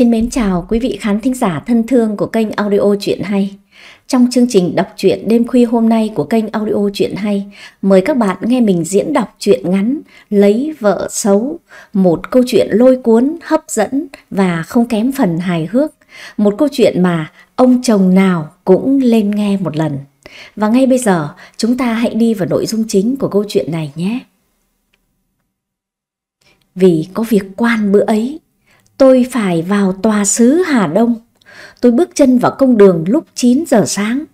Xin mến chào quý vị khán thính giả thân thương của kênh audio truyện hay. Trong chương trình đọc truyện đêm khuya hôm nay của kênh audio truyện hay, mời các bạn nghe mình diễn đọc truyện ngắn Lấy vợ xấu, một câu chuyện lôi cuốn, hấp dẫn và không kém phần hài hước. Một câu chuyện mà ông chồng nào cũng lên nghe một lần. Và ngay bây giờ, chúng ta hãy đi vào nội dung chính của câu chuyện này nhé. Vì có việc quan bữa ấy, tôi phải vào tòa sứ Hà Đông. Tôi bước chân vào công đường lúc 9 giờ sáng,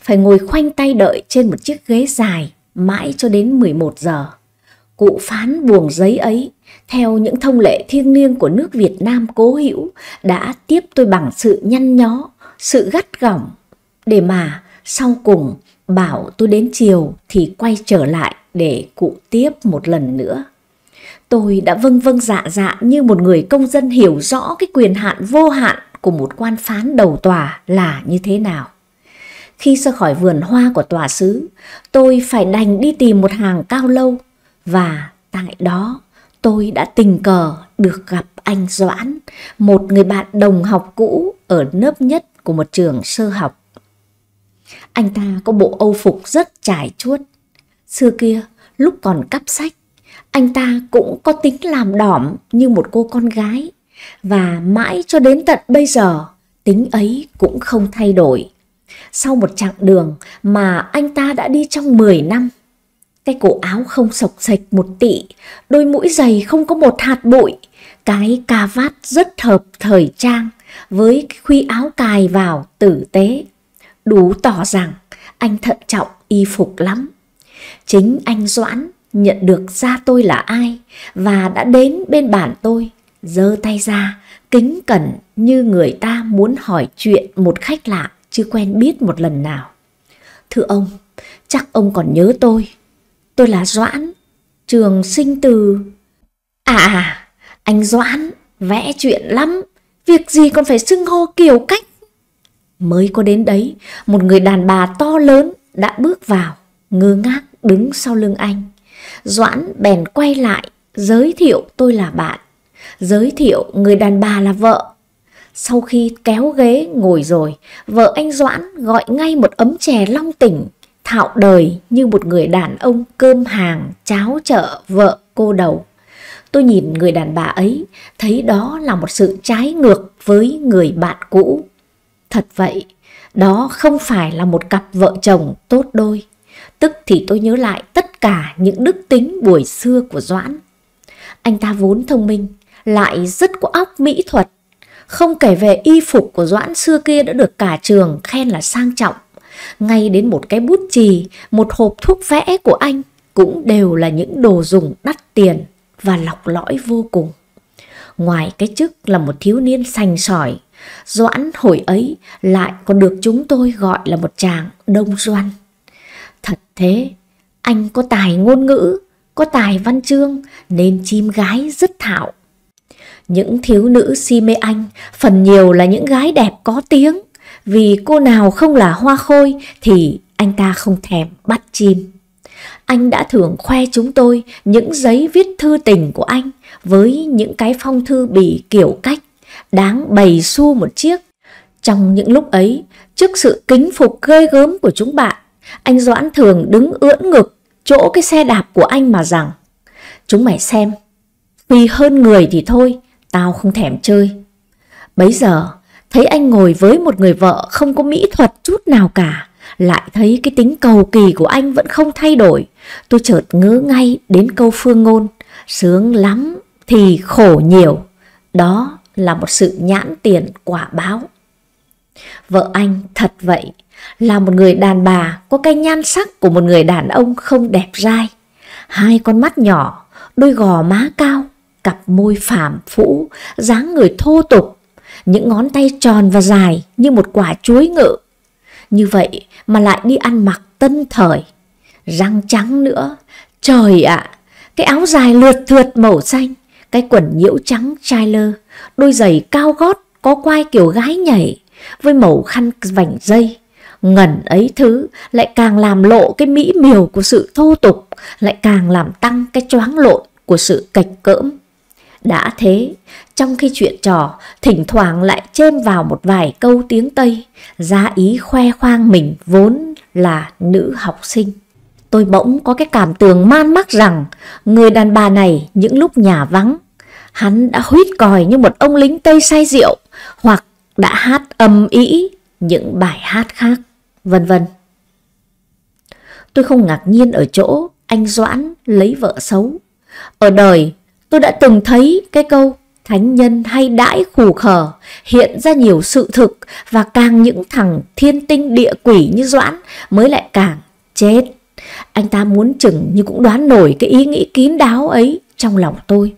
phải ngồi khoanh tay đợi trên một chiếc ghế dài mãi cho đến 11 giờ. Cụ phán buồng giấy ấy, theo những thông lệ thiêng liêng của nước Việt Nam cố hữu, đã tiếp tôi bằng sự nhăn nhó, sự gắt gỏng, để mà sau cùng bảo tôi đến chiều thì quay trở lại để cụ tiếp một lần nữa. Tôi đã vâng vâng dạ dạ như một người công dân hiểu rõ cái quyền hạn vô hạn của một quan phán đầu tòa là như thế nào. Khi ra khỏi vườn hoa của tòa sứ, tôi phải đành đi tìm một hàng cao lâu và tại đó tôi đã tình cờ được gặp anh Doãn, một người bạn đồng học cũ ở lớp nhất của một trường sơ học. Anh ta có bộ âu phục rất trải chuốt. Xưa kia, lúc còn cắp sách, anh ta cũng có tính làm đỏm như một cô con gái và mãi cho đến tận bây giờ tính ấy cũng không thay đổi. Sau một chặng đường mà anh ta đã đi trong 10 năm, cái cổ áo không sọc sạch một tị, đôi mũi giày không có một hạt bụi, cái cà vát rất hợp thời trang với cái khuy áo cài vào tử tế. Đủ tỏ rằng anh thận trọng y phục lắm. Chính anh Doãn nhận được ra tôi là ai và đã đến bên bàn tôi, giơ tay ra, kính cẩn như người ta muốn hỏi chuyện một khách lạ chưa quen biết một lần nào. Thưa ông, chắc ông còn nhớ tôi. Tôi là Doãn, trường sinh từ... À, à, anh Doãn, vẽ chuyện lắm, việc gì còn phải xưng hô kiểu cách. Mới có đến đấy, một người đàn bà to lớn đã bước vào, ngơ ngác đứng sau lưng anh. Doãn bèn quay lại, giới thiệu tôi là bạn, giới thiệu người đàn bà là vợ. Sau khi kéo ghế ngồi rồi, vợ anh Doãn gọi ngay một ấm chè long tỉnh, thạo đời như một người đàn ông cơm hàng, cháo chợ, vợ cô đầu. Tôi nhìn người đàn bà ấy, thấy đó là một sự trái ngược với người bạn cũ. Thật vậy, đó không phải là một cặp vợ chồng tốt đôi. Tức thì tôi nhớ lại tất cả những đức tính buổi xưa của Doãn. Anh ta vốn thông minh, lại rất có óc mỹ thuật. Không kể về y phục của Doãn xưa kia đã được cả trường khen là sang trọng. Ngay đến một cái bút chì, một hộp thuốc vẽ của anh cũng đều là những đồ dùng đắt tiền và lọc lõi vô cùng. Ngoài cái chức là một thiếu niên sành sỏi, Doãn hồi ấy lại còn được chúng tôi gọi là một chàng đông doan. Thật thế, anh có tài ngôn ngữ, có tài văn chương nên chim gái rất thạo. Những thiếu nữ si mê anh phần nhiều là những gái đẹp có tiếng, vì cô nào không là hoa khôi thì anh ta không thèm bắt chim. Anh đã thường khoe chúng tôi những giấy viết thư tình của anh với những cái phong thư bì kiểu cách đáng bày xu một chiếc. Trong những lúc ấy, trước sự kính phục ghê gớm của chúng bạn, anh Doãn thường đứng ưỡn ngực chỗ cái xe đạp của anh mà rằng Chúng mày xem, vì hơn người thì thôi, tao không thèm chơi. Bấy giờ, thấy anh ngồi với một người vợ không có mỹ thuật chút nào cả, lại thấy cái tính cầu kỳ của anh vẫn không thay đổi. Tôi chợt ngớ ngay đến câu phương ngôn, sướng lắm thì khổ nhiều. Đó là một sự nhãn tiền quả báo. Vợ anh thật vậy, là một người đàn bà có cái nhan sắc của một người đàn ông không đẹp dai. Hai con mắt nhỏ, đôi gò má cao, cặp môi phàm phũ, dáng người thô tục, những ngón tay tròn và dài như một quả chuối ngự. Như vậy mà lại đi ăn mặc tân thời, răng trắng nữa. Trời ạ, cái áo dài lượt thượt màu xanh, cái quần nhiễu trắng trai lơ, đôi giày cao gót có quai kiểu gái nhảy, với màu khăn vành dây, ngẩn ấy thứ lại càng làm lộ cái mỹ miều của sự thô tục, lại càng làm tăng cái choáng lộn của sự cạch cỡm. Đã thế, trong khi chuyện trò, thỉnh thoảng lại chêm vào một vài câu tiếng Tây, ra ý khoe khoang mình vốn là nữ học sinh. Tôi bỗng có cái cảm tưởng man mắc rằng người đàn bà này những lúc nhà vắng, hắn đã huýt còi như một ông lính Tây say rượu đã hát âm ý những bài hát khác, vân vân. Tôi không ngạc nhiên ở chỗ anh Doãn lấy vợ xấu. Ở đời tôi đã từng thấy cái câu thánh nhân hay đãi khủ khờ hiện ra nhiều sự thực và càng những thằng thiên tinh địa quỷ như Doãn mới lại càng chết. Anh ta muốn chừng nhưng cũng đoán nổi cái ý nghĩ kín đáo ấy trong lòng tôi.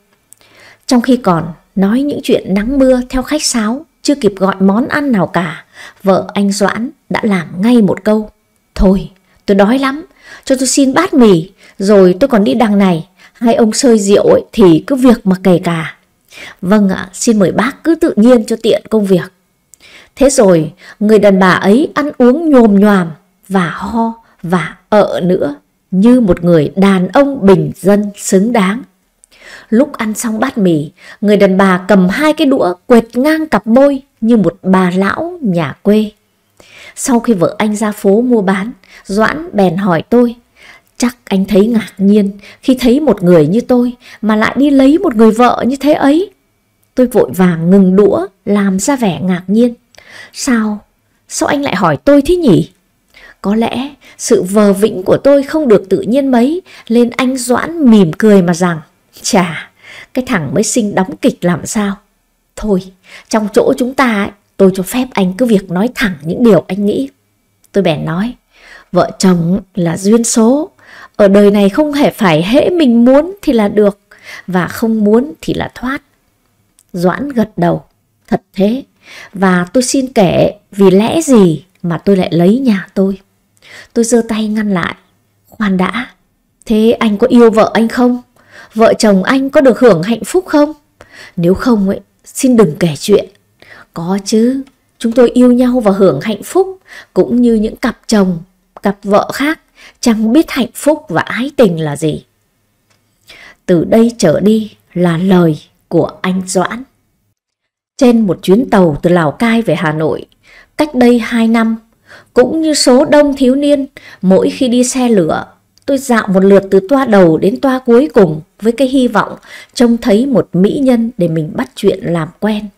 Trong khi còn nói những chuyện nắng mưa theo khách sáo, chưa kịp gọi món ăn nào cả, vợ anh Doãn đã làm ngay một câu. Thôi, tôi đói lắm, cho tôi xin bát mì, rồi tôi còn đi đằng này. Hai ông sơi rượu ấy thì cứ việc mà kể cả. Vâng ạ, xin mời bác cứ tự nhiên cho tiện công việc. Thế rồi, người đàn bà ấy ăn uống nhồm nhòm và ho và ợ nữa như một người đàn ông bình dân xứng đáng. Lúc ăn xong bát mì, người đàn bà cầm hai cái đũa quệt ngang cặp môi như một bà lão nhà quê. Sau khi vợ anh ra phố mua bán, Doãn bèn hỏi tôi. Chắc anh thấy ngạc nhiên khi thấy một người như tôi mà lại đi lấy một người vợ như thế ấy. Tôi vội vàng ngừng đũa làm ra vẻ ngạc nhiên. Sao? Sao anh lại hỏi tôi thế nhỉ? Có lẽ sự vờ vĩnh của tôi không được tự nhiên mấy nên anh Doãn mỉm cười mà rằng Chà, cái thằng mới sinh đóng kịch làm sao? Thôi, trong chỗ chúng ta ấy, tôi cho phép anh cứ việc nói thẳng những điều anh nghĩ. Tôi bèn nói, vợ chồng là duyên số. Ở đời này không hề phải hễ mình muốn thì là được, và không muốn thì là thoát. Doãn gật đầu, thật thế, và tôi xin kể vì lẽ gì mà tôi lại lấy nhà tôi. Tôi giơ tay ngăn lại. Khoan đã, thế anh có yêu vợ anh không? Vợ chồng anh có được hưởng hạnh phúc không? Nếu không ấy, xin đừng kể chuyện. Có chứ, chúng tôi yêu nhau và hưởng hạnh phúc cũng như những cặp chồng, cặp vợ khác chẳng biết hạnh phúc và ái tình là gì. Từ đây trở đi là lời của anh Doãn. Trên một chuyến tàu từ Lào Cai về Hà Nội, cách đây 2 năm, cũng như số đông thiếu niên, mỗi khi đi xe lửa, tôi dạo một lượt từ toa đầu đến toa cuối cùng với cái hy vọng trông thấy một mỹ nhân để mình bắt chuyện làm quen.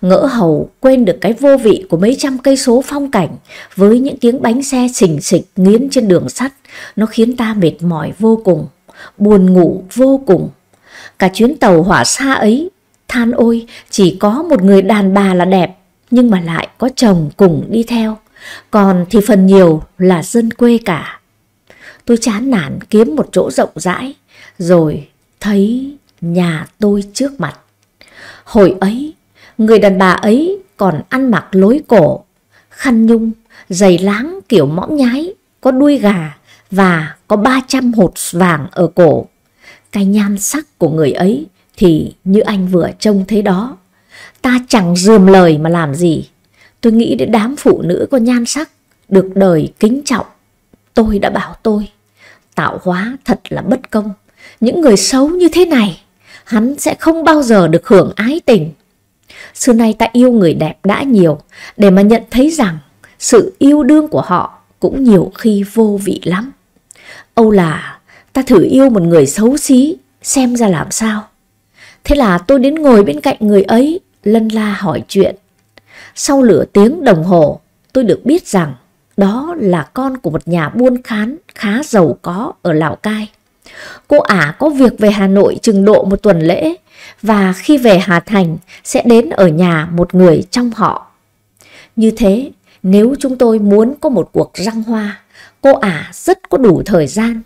Ngỡ hầu quên được cái vô vị của mấy trăm cây số phong cảnh với những tiếng bánh xe xình xịch nghiến trên đường sắt, nó khiến ta mệt mỏi vô cùng, buồn ngủ vô cùng. Cả chuyến tàu hỏa xa ấy, than ôi chỉ có một người đàn bà là đẹp, nhưng mà lại có chồng cùng đi theo, còn thì phần nhiều là dân quê cả. Tôi chán nản kiếm một chỗ rộng rãi, rồi thấy nhà tôi trước mặt. Hồi ấy, người đàn bà ấy còn ăn mặc lối cổ, khăn nhung, giày láng kiểu mõm nhái, có đuôi gà và có 300 hột vàng ở cổ. Cái nhan sắc của người ấy thì như anh vừa trông thấy đó. Ta chẳng dườm lời mà làm gì. Tôi nghĩ đến đám phụ nữ có nhan sắc, được đời kính trọng. Tôi đã bảo tôi, tạo hóa thật là bất công. Những người xấu như thế này, hắn sẽ không bao giờ được hưởng ái tình. Xưa nay ta yêu người đẹp đã nhiều, để mà nhận thấy rằng sự yêu đương của họ cũng nhiều khi vô vị lắm. Âu là ta thử yêu một người xấu xí, xem ra làm sao. Thế là tôi đến ngồi bên cạnh người ấy, lân la hỏi chuyện. Sau lửa tiếng đồng hồ, tôi được biết rằng đó là con của một nhà buôn khán khá giàu có ở Lào Cai. Cô ả có việc về Hà Nội chừng độ một tuần lễ và khi về Hà Thành sẽ đến ở nhà một người trong họ. Như thế, nếu chúng tôi muốn có một cuộc răng hoa, cô ả rất có đủ thời gian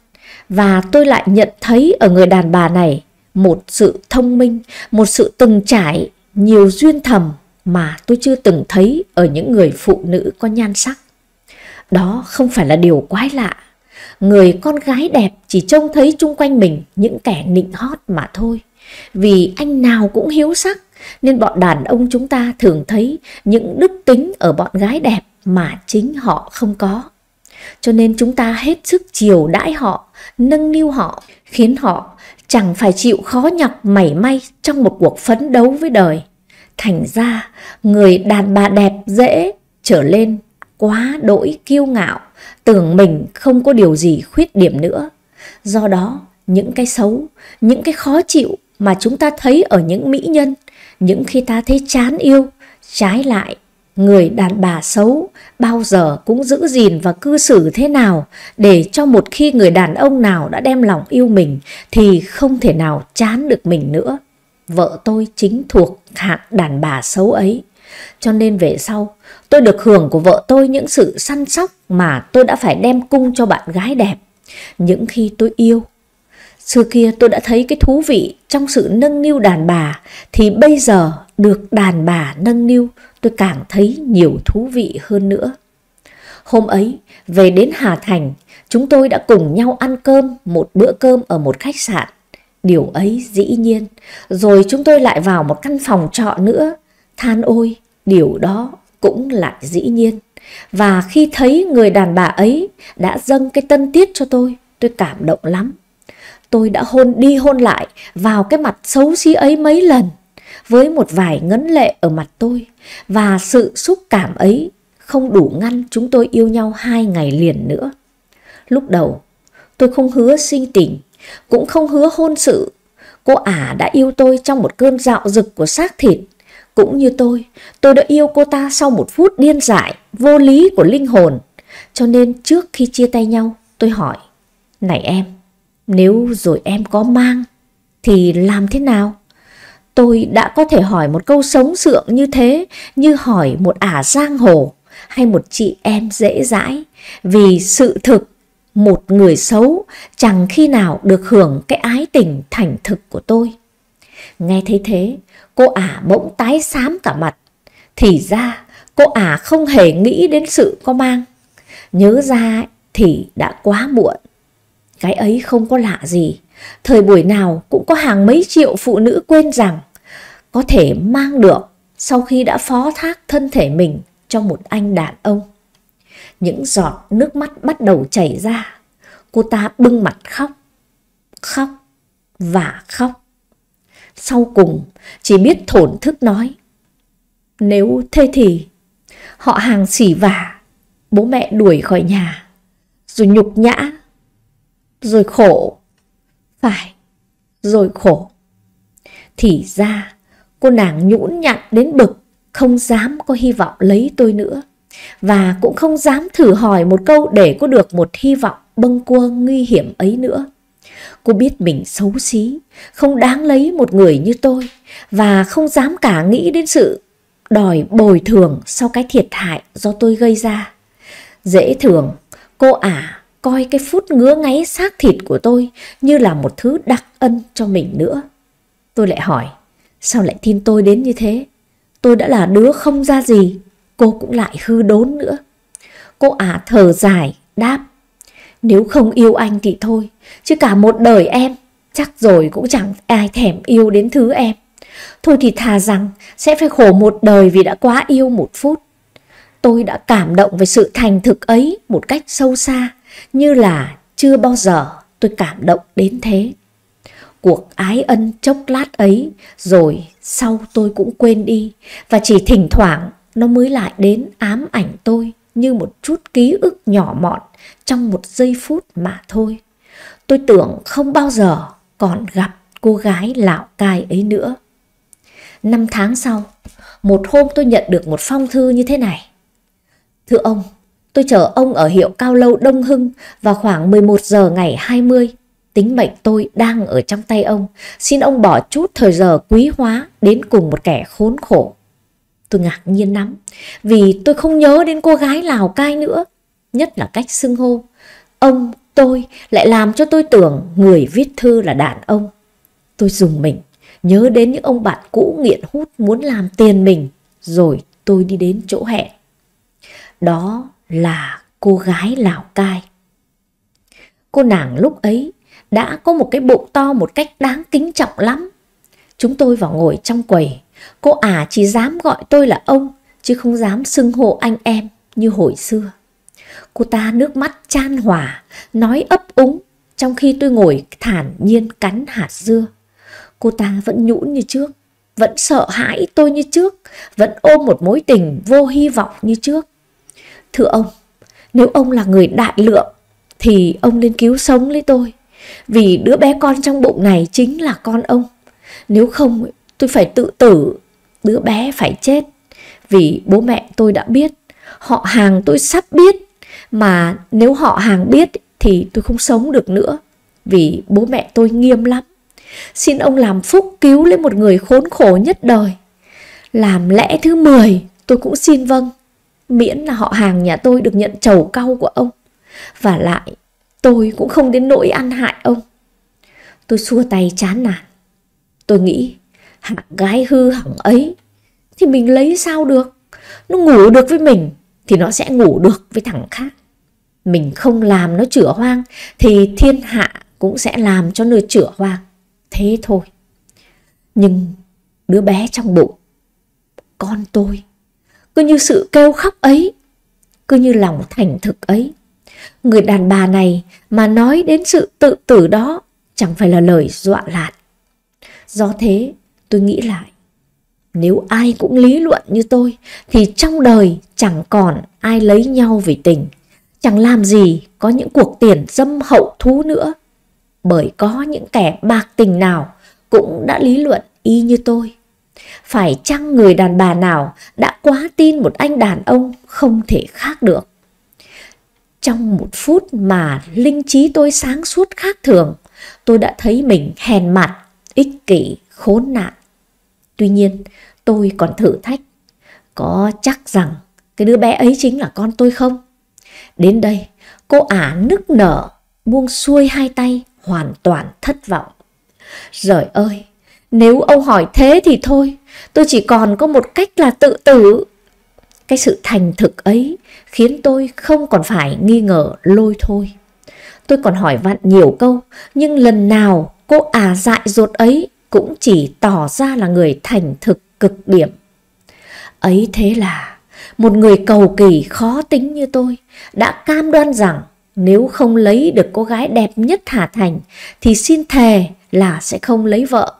và tôi lại nhận thấy ở người đàn bà này một sự thông minh, một sự từng trải, nhiều duyên thầm mà tôi chưa từng thấy ở những người phụ nữ có nhan sắc. Đó không phải là điều quái lạ. Người con gái đẹp chỉ trông thấy chung quanh mình những kẻ nịnh hót mà thôi. Vì anh nào cũng hiếu sắc nên bọn đàn ông chúng ta thường thấy những đức tính ở bọn gái đẹp mà chính họ không có. Cho nên chúng ta hết sức chiều đãi họ, nâng niu họ, khiến họ chẳng phải chịu khó nhọc mảy may trong một cuộc phấn đấu với đời. Thành ra, người đàn bà đẹp dễ trở lên quá đỗi kiêu ngạo, tưởng mình không có điều gì khuyết điểm nữa. Do đó, những cái xấu, những cái khó chịu mà chúng ta thấy ở những mỹ nhân, những khi ta thấy chán yêu, trái lại người đàn bà xấu bao giờ cũng giữ gìn và cư xử thế nào để cho một khi người đàn ông nào đã đem lòng yêu mình thì không thể nào chán được mình nữa. Vợ tôi chính thuộc hạng đàn bà xấu ấy. Cho nên về sau, tôi được hưởng của vợ tôi những sự săn sóc mà tôi đã phải đem cung cho bạn gái đẹp. Những khi tôi yêu, Xưa kia tôi đã thấy cái thú vị trong sự nâng niu đàn bà thì bây giờ được đàn bà nâng niu tôi càng thấy nhiều thú vị hơn nữa. Hôm ấy, về đến Hà Thành, chúng tôi đã cùng nhau ăn cơm một bữa cơm ở một khách sạn. Điều ấy dĩ nhiên, rồi chúng tôi lại vào một căn phòng trọ nữa. Than ôi, điều đó cũng lại dĩ nhiên. Và khi thấy người đàn bà ấy đã dâng cái tân tiết cho tôi, tôi cảm động lắm. Tôi đã hôn đi hôn lại vào cái mặt xấu xí ấy mấy lần với một vài ngấn lệ ở mặt tôi và sự xúc cảm ấy không đủ ngăn chúng tôi yêu nhau hai ngày liền nữa. Lúc đầu, tôi không hứa sinh tình, cũng không hứa hôn sự. Cô ả đã yêu tôi trong một cơn dạo dực của xác thịt. Cũng như tôi, tôi đã yêu cô ta sau một phút điên dại, vô lý của linh hồn. Cho nên trước khi chia tay nhau, tôi hỏi, Này em, nếu rồi em có mang, thì làm thế nào? Tôi đã có thể hỏi một câu sống sượng như thế như hỏi một ả giang hồ hay một chị em dễ dãi vì sự thực một người xấu chẳng khi nào được hưởng cái ái tình thành thực của tôi. Nghe thấy thế, cô ả bỗng tái xám cả mặt. Thì ra, cô ả không hề nghĩ đến sự có mang. Nhớ ra thì đã quá muộn. Cái ấy không có lạ gì. Thời buổi nào cũng có hàng mấy triệu phụ nữ quên rằng có thể mang được sau khi đã phó thác thân thể mình cho một anh đàn ông. Những giọt nước mắt bắt đầu chảy ra. Cô ta bưng mặt khóc, khóc và khóc. Sau cùng chỉ biết thổn thức nói. Nếu thế thì họ hàng xỉ vả, bố mẹ đuổi khỏi nhà, rồi nhục nhã, rồi khổ. Phải, rồi khổ. Thì ra Cô nàng nhũn nhặn đến bực, không dám có hy vọng lấy tôi nữa. Và cũng không dám thử hỏi một câu để có được một hy vọng bâng cua nguy hiểm ấy nữa. Cô biết mình xấu xí, không đáng lấy một người như tôi và không dám cả nghĩ đến sự đòi bồi thường sau cái thiệt hại do tôi gây ra. Dễ thường, cô ả coi cái phút ngứa ngáy xác thịt của tôi như là một thứ đặc ân cho mình nữa. Tôi lại hỏi, Sao lại tin tôi đến như thế? Tôi đã là đứa không ra gì, cô cũng lại hư đốn nữa. Cô ả thở dài, đáp. Nếu không yêu anh thì thôi, chứ cả một đời em, chắc rồi cũng chẳng ai thèm yêu đến thứ em. Thôi thì thà rằng sẽ phải khổ một đời vì đã quá yêu một phút. Tôi đã cảm động về sự thành thực ấy một cách sâu xa, như là chưa bao giờ tôi cảm động đến thế cuộc ái ân chốc lát ấy rồi sau tôi cũng quên đi và chỉ thỉnh thoảng nó mới lại đến ám ảnh tôi như một chút ký ức nhỏ mọn trong một giây phút mà thôi. Tôi tưởng không bao giờ còn gặp cô gái lạo cai ấy nữa. Năm tháng sau, một hôm tôi nhận được một phong thư như thế này. Thưa ông, tôi chờ ông ở hiệu Cao Lâu Đông Hưng vào khoảng 11 giờ ngày 20 Tính mệnh tôi đang ở trong tay ông, xin ông bỏ chút thời giờ quý hóa đến cùng một kẻ khốn khổ. Tôi ngạc nhiên lắm, vì tôi không nhớ đến cô gái Lào Cai nữa, nhất là cách xưng hô. Ông, tôi lại làm cho tôi tưởng người viết thư là đàn ông. Tôi dùng mình, nhớ đến những ông bạn cũ nghiện hút muốn làm tiền mình, rồi tôi đi đến chỗ hẹn. Đó là cô gái Lào Cai. Cô nàng lúc ấy đã có một cái bụng to một cách đáng kính trọng lắm. Chúng tôi vào ngồi trong quầy, cô ả chỉ dám gọi tôi là ông, chứ không dám xưng hô anh em như hồi xưa. Cô ta nước mắt chan hòa, nói ấp úng, trong khi tôi ngồi thản nhiên cắn hạt dưa. Cô ta vẫn nhũn như trước, vẫn sợ hãi tôi như trước, vẫn ôm một mối tình vô hy vọng như trước. Thưa ông, nếu ông là người đại lượng, thì ông nên cứu sống lấy tôi. Vì đứa bé con trong bụng này chính là con ông. Nếu không, tôi phải tự tử, đứa bé phải chết. Vì bố mẹ tôi đã biết, họ hàng tôi sắp biết. Mà nếu họ hàng biết thì tôi không sống được nữa. Vì bố mẹ tôi nghiêm lắm. Xin ông làm phúc cứu lấy một người khốn khổ nhất đời. Làm lẽ thứ 10 tôi cũng xin vâng. Miễn là họ hàng nhà tôi được nhận trầu cau của ông. Và lại, tôi cũng không đến nỗi ăn hại ông. Tôi xua tay chán nản. Tôi nghĩ hạng gái hư hỏng ấy, thì mình lấy sao được. Nó ngủ được với mình thì nó sẽ ngủ được với thằng khác. Mình không làm nó chữa hoang thì thiên hạ cũng sẽ làm cho nơi chữa hoang. Thế thôi. Nhưng đứa bé trong bụng, con tôi, cứ như sự kêu khóc ấy, cứ như lòng thành thực ấy. Người đàn bà này mà nói đến sự tự tử đó chẳng phải là lời dọa lạt. Do thế tôi nghĩ lại, nếu ai cũng lý luận như tôi thì trong đời chẳng còn ai lấy nhau vì tình. Chẳng làm gì có những cuộc tiền dâm hậu thú nữa. Bởi có những kẻ bạc tình nào cũng đã lý luận y như tôi. Phải chăng người đàn bà nào đã quá tin một anh đàn ông không thể khác được. Trong một phút mà linh trí tôi sáng suốt khác thường, tôi đã thấy mình hèn mặt, ích kỷ, khốn nạn. Tuy nhiên, tôi còn thử thách. Có chắc rằng cái đứa bé ấy chính là con tôi không? Đến đây, cô ả nức nở, buông xuôi hai tay, hoàn toàn thất vọng. Rời ơi, nếu ông hỏi thế thì thôi, tôi chỉ còn có một cách là tự tử. Cái sự thành thực ấy khiến tôi không còn phải nghi ngờ lôi thôi. Tôi còn hỏi vặn nhiều câu, nhưng lần nào cô à dại dột ấy cũng chỉ tỏ ra là người thành thực cực điểm. Ấy thế là một người cầu kỳ khó tính như tôi đã cam đoan rằng nếu không lấy được cô gái đẹp nhất Hà Thành thì xin thề là sẽ không lấy vợ.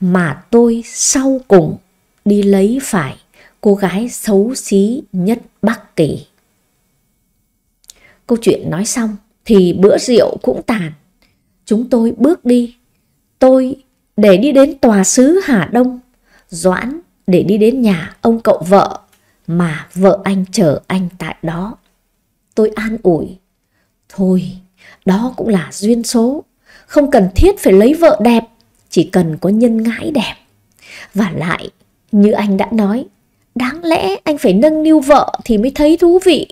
Mà tôi sau cùng đi lấy phải cô gái xấu xí nhất Bắc Kỳ. Câu chuyện nói xong thì bữa rượu cũng tàn. Chúng tôi bước đi. Tôi để đi đến tòa sứ Hà Đông. Doãn để đi đến nhà ông cậu vợ mà vợ anh chờ anh tại đó. Tôi an ủi. Thôi, đó cũng là duyên số. Không cần thiết phải lấy vợ đẹp, chỉ cần có nhân ngãi đẹp. Và lại, như anh đã nói, đáng lẽ anh phải nâng niu vợ thì mới thấy thú vị.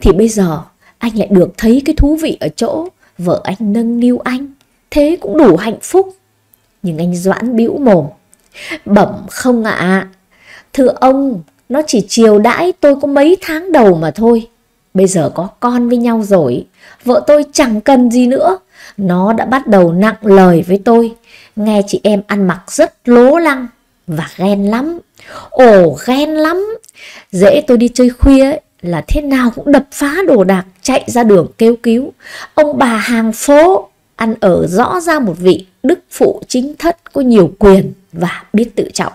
Thì bây giờ anh lại được thấy cái thú vị ở chỗ vợ anh nâng niu anh. Thế cũng đủ hạnh phúc. Nhưng anh Doãn bĩu mồm. Bẩm không ạ. À. Thưa ông, nó chỉ chiều đãi tôi có mấy tháng đầu mà thôi. Bây giờ có con với nhau rồi, vợ tôi chẳng cần gì nữa. Nó đã bắt đầu nặng lời với tôi, nghe chị em ăn mặc rất lố lăng và ghen lắm. Ồ ghen lắm, dễ tôi đi chơi khuya ấy, là thế nào cũng đập phá đồ đạc chạy ra đường kêu cứu. Ông bà hàng phố ăn ở rõ ra một vị đức phụ chính thất có nhiều quyền và biết tự trọng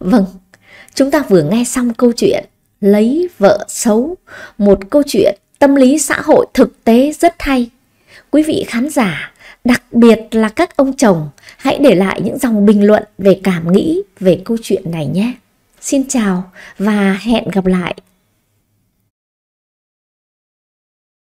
vâng, chúng ta vừa nghe xong câu chuyện Lấy vợ xấu, một câu chuyện tâm lý xã hội thực tế rất hay. Quý vị khán giả, đặc biệt là các ông chồng, hãy để lại những dòng bình luận về cảm nghĩ về câu chuyện này nhé. Xin chào và hẹn gặp lại.